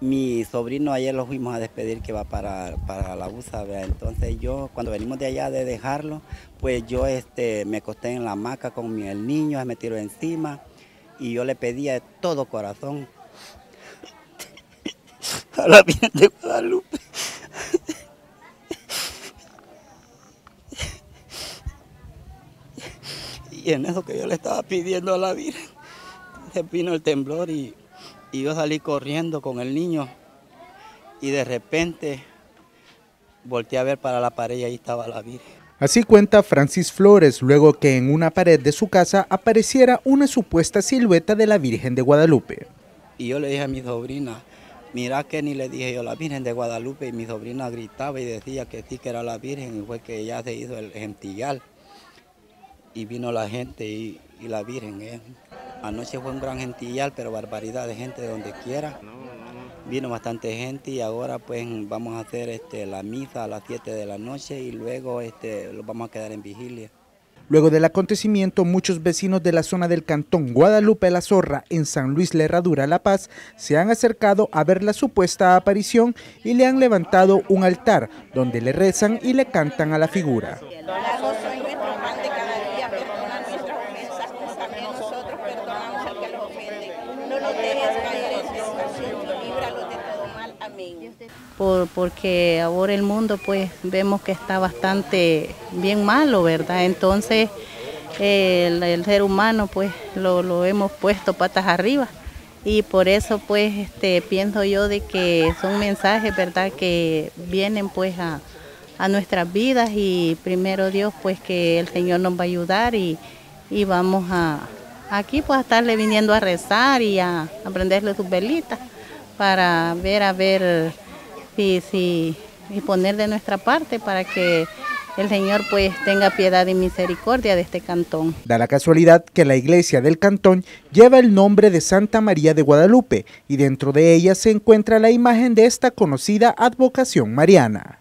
Mi sobrino ayer lo fuimos a despedir que va para, para la USA, entonces yo cuando venimos de allá de dejarlo, pues yo este, me acosté en la hamaca con el niño, me tiró encima y yo le pedía de todo corazón a la Virgen de Guadalupe. Y en eso que yo le estaba pidiendo a la Virgen, se vino el temblor y, y yo salí corriendo con el niño y de repente volteé a ver para la pared y ahí estaba la Virgen. Así cuenta Francis Flores luego que en una pared de su casa apareciera una supuesta silueta de la Virgen de Guadalupe. Y yo le dije a mi sobrina, mira que ni le dije yo la Virgen de Guadalupe y mi sobrina gritaba y decía que sí que era la Virgen y fue que ella se hizo el gentillar y vino la gente y, la Virgen. ¿eh? Anoche fue un gran gentillar, pero barbaridad de gente de donde quiera. Vino bastante gente y ahora pues vamos a hacer este, la misa a las 7 de la noche y luego este, lo vamos a quedar en vigilia. Luego del acontecimiento, muchos vecinos de la zona del cantón Guadalupe La Zorra, en San Luis La Herradura, La Paz, se han acercado a ver la supuesta aparición y le han levantado un altar donde le rezan y le cantan a la figura. Por, porque ahora el mundo pues vemos que está bastante bien malo, ¿verdad? Entonces el, ser humano pues lo, hemos puesto patas arriba y por eso pues este, pienso yo de que son mensajes, ¿verdad? Que vienen pues a, a nuestras vidas y primero Dios pues que el Señor nos va a ayudar y, y vamos a aquí pues estarle viniendo a rezar y a, a prenderle sus velitas para ver a ver si, y poner de nuestra parte para que el Señor pues tenga piedad y misericordia de este cantón. Da la casualidad que la iglesia del cantón lleva el nombre de Santa María de Guadalupe y dentro de ella se encuentra la imagen de esta conocida advocación mariana.